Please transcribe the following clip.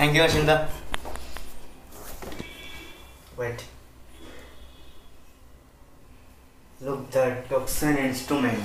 Thank you, Ashinda. Wait. Look, that is too instrument.